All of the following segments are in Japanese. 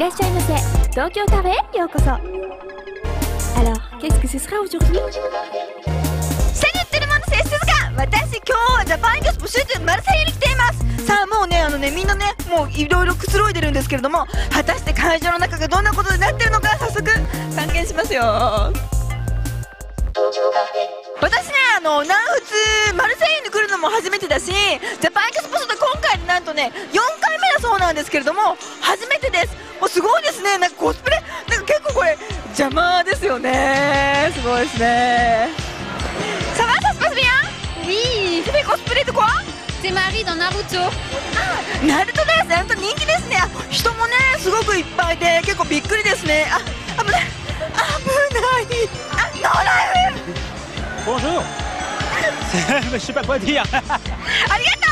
らっしゃいませ。東京カフェへようこそ。Alors, qu'est-ce que ce sera aujourd'hui? 下に売ってるものセスが私今日はジャパンギョスポシュートマルセイユに来ています。さあもうねあのねみんなねもういろいろくつろいでるんですけれども果たして会場の中がどんなことになってるのか早速探検しますよ。私ねあの南仏マルセイユに来るのも初めてだしジャパンギョスポシュート今回でなんとね4回目だそうなんですけれども初めてですもうすごいですね。なんかコスプレなんか結構これ邪魔ですよね。すごいですね。Ça va, ça se passe bien Oui Tu fais cosplay de quoi C'est Marie dans Naruto ナルト。です本当人気ですね。あ人もねすごくいっぱいで結構びっくりですね。あ危ない。危ない。あノーライフ Bonjour Je sais pas quoi dire ありがと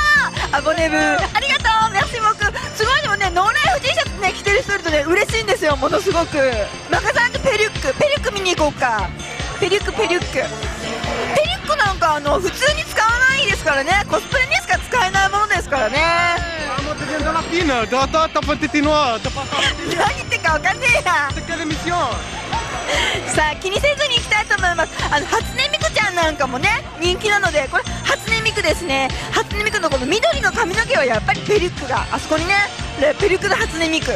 う！アボネブ。ありがとう！メシモク。すごいでもねノーライフ T シャツね着てる人いるとね嬉しいんですよものすごく。マカさんとペリュック。ペリュック見に行こうか。ペリュックペリュック。ペリュックなんかあの普通に使わないですからね。コスプレにしか使えないものですからね。la 何言ってるか分かんねえや。さあ気にせずに行きたいと思います。あの初音ミクなんかもね人気なのでこれ初音ミクですね。初音ミクのこの緑の髪の毛はやっぱりペリックがあそこにねペリックの初音ミク。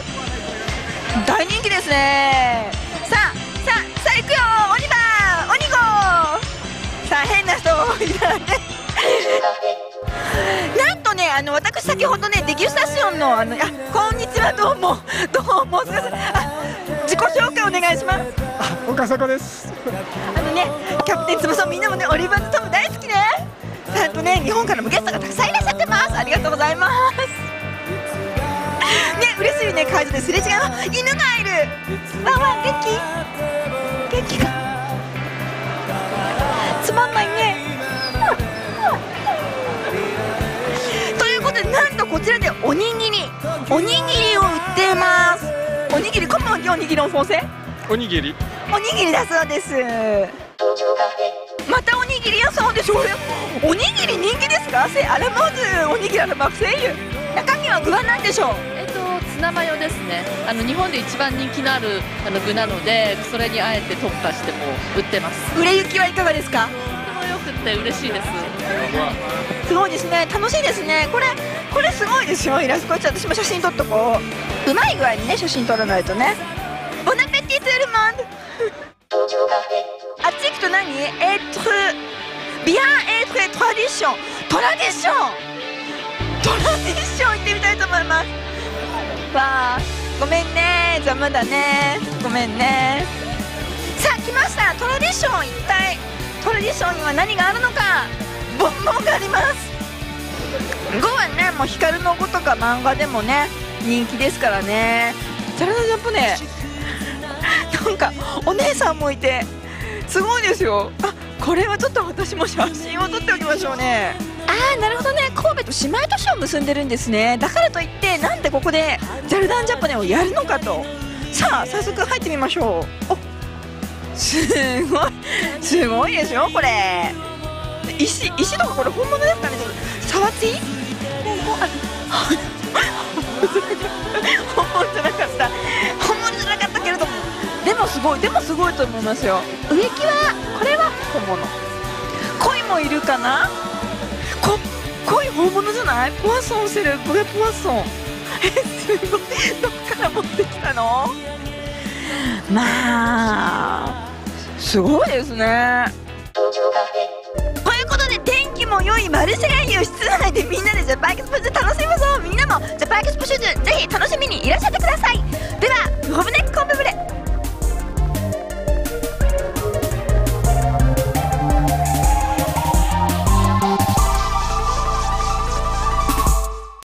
大人気ですね。さあさあさあ行くよ。鬼番鬼号。さあ変な人いたらね。なんとねあの私先ほどねデギュスタションのあのあこんにちはどうも。どうもすいません。あ自己紹介お願いします岡坂ですあのね、キャプテン翼みんなもね、オリバーズトム大好きね。ちゃんとね、日本からもゲストがたくさんいらっしゃってます。ありがとうございます。ね、嬉しいね、会場ですれ違いあ犬がいる。ワンワン元気？元気か？つまんないね。ということで、なんとこちらでおにぎり、おにぎりを売っています。おにぎり、コモンおにぎりのフォーセ。おにぎり。おにぎりだそうです。またおにぎり屋さんでしょ？おにぎり人気ですか？せアラモーズおにぎりアラマクセイユ中身は具は何でしょう？えっとツナマヨですね。あの日本で一番人気のあるあの具なのでそれにあえて特化しても売ってます。売れ行きはいかがですか？とてもよくって嬉しいです。すごいですね。楽しいですね。これこれすごいですよ。イラストこっち私も写真撮っとこう。うまい具合にね写真撮らないとね。ボナペティトゥルモン。ドあっち行くと何エトゥビアンエトゥトラディション。トラディショントラディション行ってみたいと思います。わあごめんね。邪魔だね。ごめんね。さあ来ました。トラディション。一体トラディションには何があるのか。ボンボンがあります。5はね。もう光の子とか漫画でもね人気ですからね。ジャラダジャンプね。なんかお姉さんもいてすごいですよ。あこれはちょっと私も写真を撮っておきましょうね。あーなるほどね。神戸と姉妹都市を結んでるんですね。だからといってなんでここでジャルダンジャポネをやるのかと。さあ早速入ってみましょう。おすごいすごいでしょこれ石石とかこれ本物ですかね触っていい本物本物じゃなかった。本物じゃなかったけれども。でもすごいでもすごいと思いますよ。植木はこれは本物。鯉もいるかな？こ鯉本物じゃない？ポワソンしてるこれポワソン。えすごい。どっから持ってきたの？まあすごいですね。で天気も良いマルセイユ室内でみんなでジャパンエクスポ Sud 楽しむぞみんなもジャパンエクスポ Sud ぜひ楽しみにいらっしゃってください。